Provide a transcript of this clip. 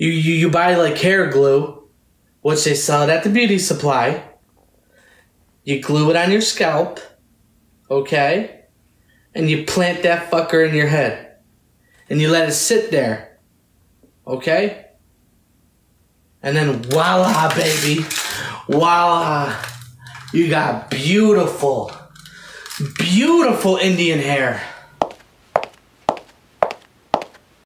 You, you you buy like hair glue, which they sell it at the beauty supply. You glue it on your scalp, okay? And you plant that fucker in your head. And you let it sit there. Okay? And then voila, baby. Voila. You got beautiful, beautiful Indian hair.